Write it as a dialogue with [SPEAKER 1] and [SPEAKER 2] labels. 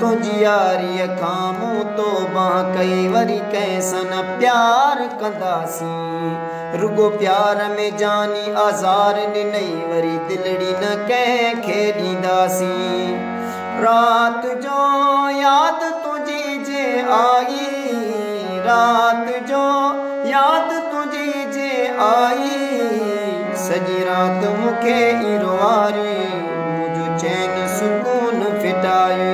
[SPEAKER 1] तो जियारी खां तो तोबा कई वरी कैसन प्यार कदासी। रुगो प्यार में जानी आज़ार नई वरी दिलड़ी न कंहिंखे ॾींदासीं रात जो याद तुझे जे आई, रात जो याद तुझे जे आई, सजी रात मुखे ई रोआरी चैन सुकून फिटाई।